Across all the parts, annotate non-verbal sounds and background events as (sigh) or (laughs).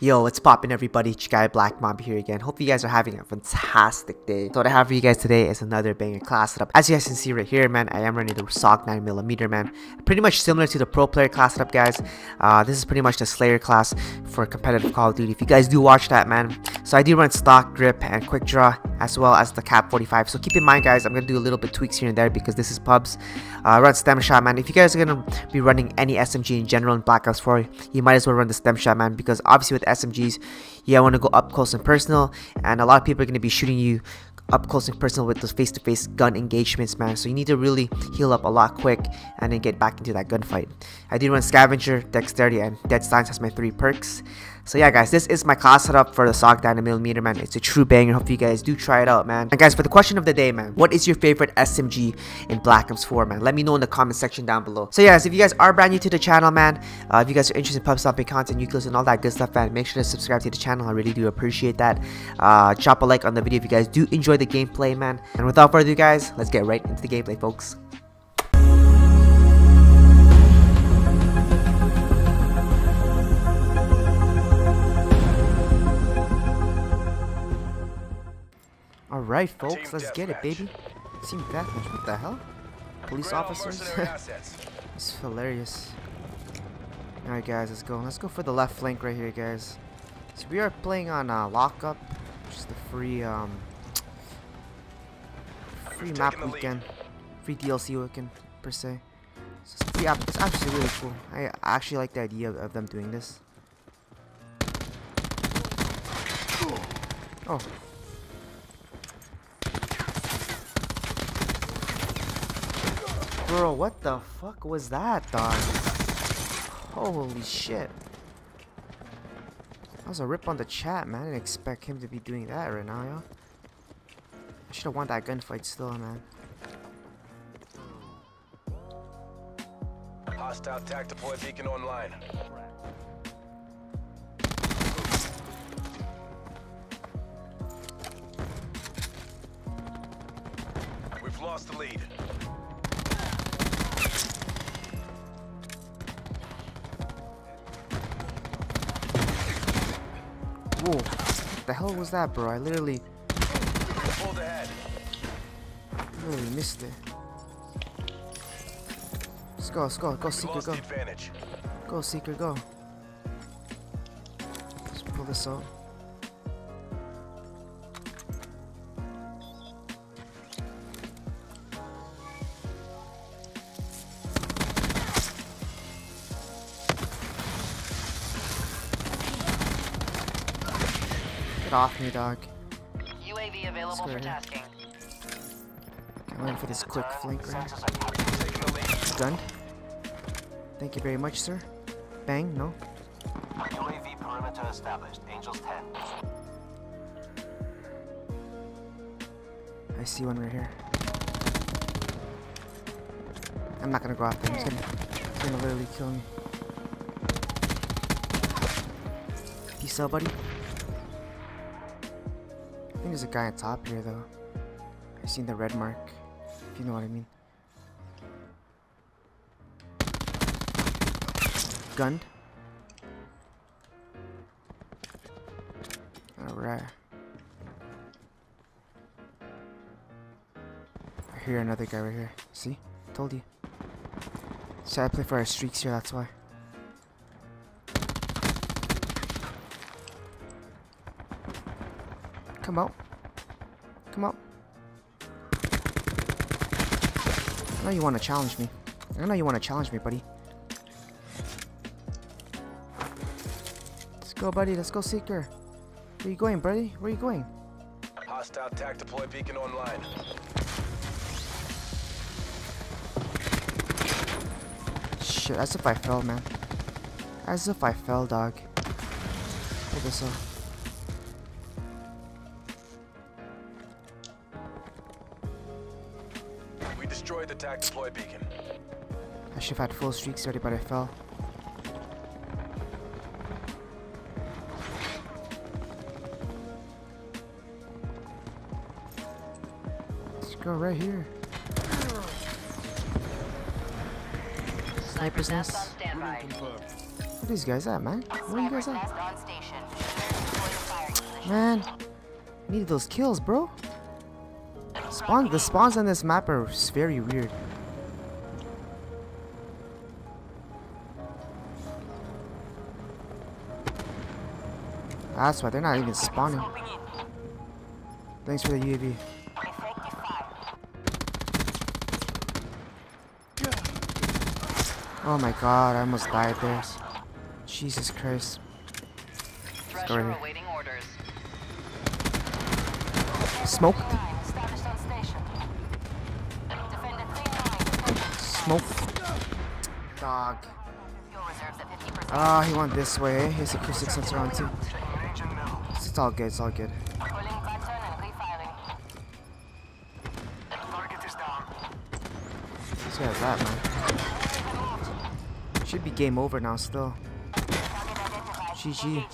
Yo, what's poppin' everybody? It's your guy Black Mamba here again. Hope you guys are having a fantastic day. So what I have for you guys today is another banger class setup. As you guys can see right here, man, I am running the Saug 9mm, man. Pretty much similar to the pro player class setup, guys. Uh, this is pretty much the Slayer class for competitive Call of Duty. If you guys do watch that, man. So I do run stock, grip, and quick draw, as well as the cap 45. So keep in mind, guys, I'm gonna do a little bit tweaks here and there because this is pubs. Uh, run Stim Shot, man. If you guys are gonna be running any SMG in general in Black Ops 4, you might as well run the Stim Shot, man, because obviously with SMGs, yeah, I want to go up close and personal, and a lot of people are going to be shooting you up close and personal with those face-to-face -face gun engagements, man. So you need to really heal up a lot quick and then get back into that gunfight. I did run Scavenger, Dexterity, and Dead Silence as my three perks. So yeah, guys, this is my class setup for the Saug 9mm, man. It's a true banger. Hope you guys do try it out, man. And guys, for the question of the day, man, what is your favorite SMG in Black Ops 4, man? Let me know in the comment section down below. So yeah, guys, if you guys are brand new to the channel, man, uh, if you guys are interested in pub stomping content, nuclears, and all that good stuff, man, make sure to subscribe to the channel. I really do appreciate that. Uh, drop a like on the video if you guys do enjoy the gameplay, man. And without further ado, guys, let's get right into the gameplay, folks. Alright, folks, let's get it, baby. Team deathmatch, what the hell? Police officers? it's (laughs) hilarious. Alright, guys, let's go. Let's go for the left flank right here, guys. So we are playing on uh, Lockup, which is the free, um, free map weekend, free DLC weekend, per se. So it's, yeah, it's actually really cool. I actually like the idea of, of them doing this. Oh, Bro, what the fuck was that, dog? Holy shit. That was a rip on the chat, man. I didn't expect him to be doing that right now, yo. I should have won that gunfight still, man. Hostile tac deploy beacon online. We've lost the lead. Whoa. What the hell was that, bro? I literally... Literally missed it. Let's go, let's go, go, Seeker, go. Go, Seeker, go. Let's pull this out. Off me, dog. UAV available for tasking. I'm waiting for this quick flank right Gunned. Thank you very much, sir. Bang, no. UAV perimeter established. Angels 10. I see one right here. I'm not gonna go after him. He's gonna, he's gonna literally kill me. Peace out, buddy think there's a guy on top here though. I seen the red mark, if you know what I mean. Gunned. Alright. I hear another guy right here. See? Told you. So I play for our streaks here, that's why. Come out. Come out. I know you want to challenge me. I know you want to challenge me, buddy. Let's go, buddy. Let's go, Seeker. Where you going, buddy? Where you going? Hostile tac deploy beacon online. Shit, as if I fell, man. As if I fell, dog. Pull this off. Destroyed the tac deploy beacon. I should have had full streaks already, but I fell. Let's go right here. Sniper's nest. Where these guys at, man? Where are you guys at? Man, needed those kills, bro. Spawn, the spawns on this map are very weird. That's why they're not even spawning. Thanks for the UAV. Oh my god, I almost died there. Jesus Christ. Thresher ahead. awaiting orders. Smoked. 3-9. Dog. Fuel reserves at 50%. Ah, he went this way. His acoustic sensor on too. It's, it's all good, it's all good. Pulling button and refiring. Let's get that, man. Should be game over now still. GG.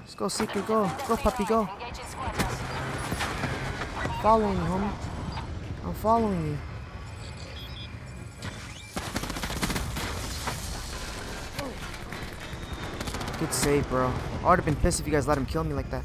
Let's go, Seeker, go. Go, puppy, go. Following you, homie. I'm following you. Good save, bro. I would have been pissed if you guys let him kill me like that.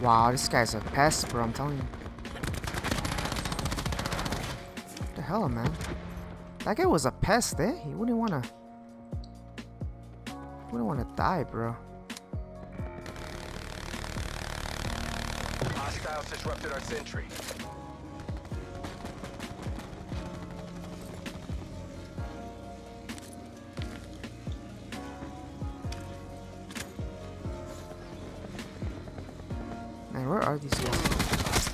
Wow, this guy's a pest, bro. I'm telling you. What the hell, man? That guy was a pest, eh? He wouldn't wanna. Wouldn't wanna die, bro. Disrupted our sentry. Man, where are these guys?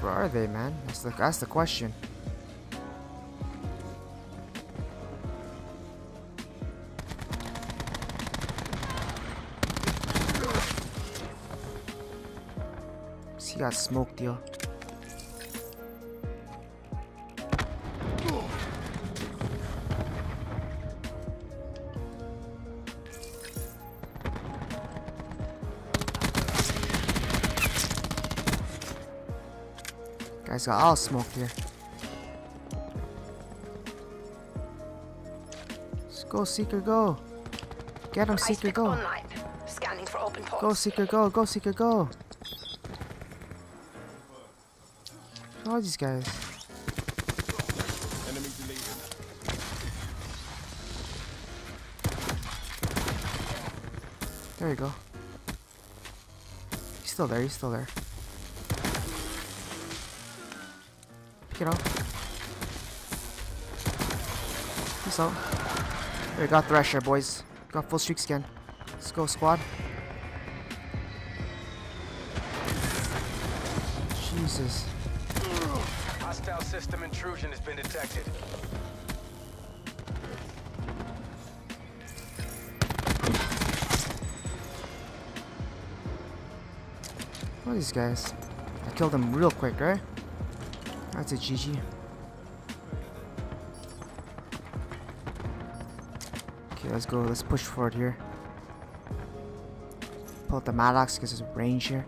Where are they, man? That's the that's the question. He got smoked, yo. Guys got all smoked here. Let's go, Seeker, go. Get him, Seeker, go. Scanning for open. Go, Seeker, go. Go, Seeker, go. All these guys. There you go. He's still there, he's still there. Pick it up. Peace out. There, got Thresher, boys. Got full streaks again. Let's go, squad. Jesus. System intrusion has been detected. What are these guys? I killed them real quick, right? That's a GG. Okay, let's go. Let's push forward here. Pull out the Maddox because there's range here.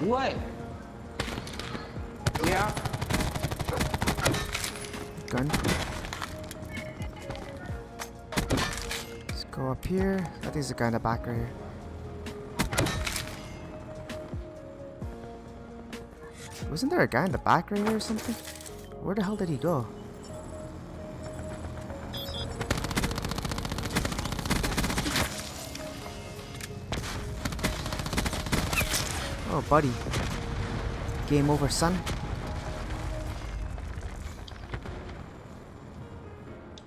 What? Yeah. Gun. Let's go up here. I think there's a guy in the back right here. Wasn't there a guy in the back right here or something? Where the hell did he go? Oh, buddy. Game over, son.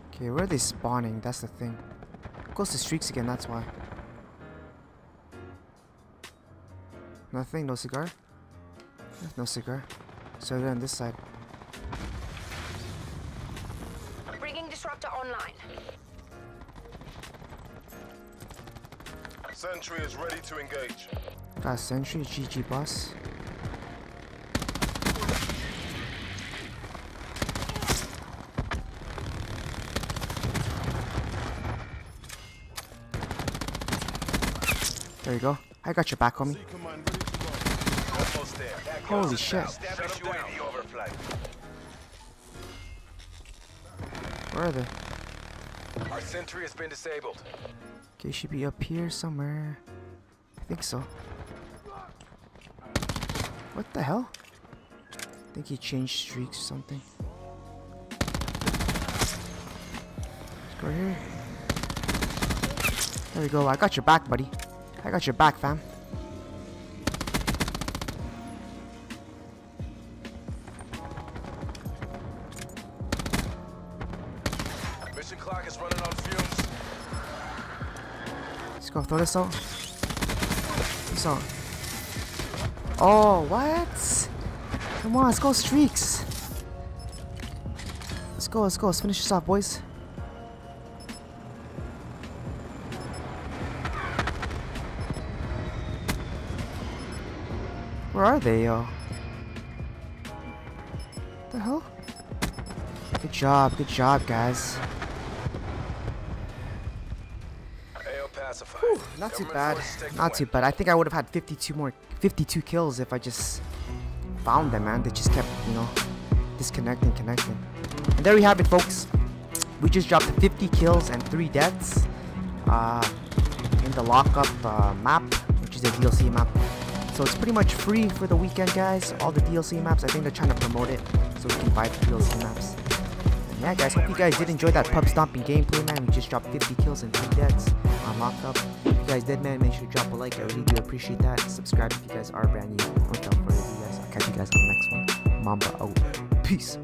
Okay, where are they spawning? That's the thing. Goes to streaks again, that's why. Nothing, no cigar? No cigar. So they're on this side. Bringing disruptor online. Sentry is ready to engage. Last century, GG boss. There you go. I got your back on me. Holy shit. Where are they? Our sentry has been disabled. Okay, should be up here somewhere. I think so. What the hell? I think he changed streaks or something. Let's go here. There we go. I got your back, buddy. I got your back, fam. Mission clock is running on fumes. Let's go throw this out. This out. Oh, what? Come on, let's go streaks. Let's go, let's go, let's finish this off, boys. Where are they, yo? The hell? Good job, good job, guys. Pacified. Not too bad. Not too bad. I think I would have had 52 more, 52 kills if I just found them, man. They just kept, you know, disconnecting, connecting. And there we have it, folks. We just dropped 50 kills and 3 deaths uh, in the lockup uh, map, which is a DLC map. So it's pretty much free for the weekend, guys. All the DLC maps. I think they're trying to promote it so we can buy the DLC maps. Yeah, guys, hope you guys did enjoy that pub stomping gameplay, man. We just dropped 50 kills and 3 deaths on lockup. If you guys did, man, make sure to drop a like. I really do appreciate that. Subscribe if you guys are brand new. Guys, I'll catch you guys on the next one. Mamba out. Peace.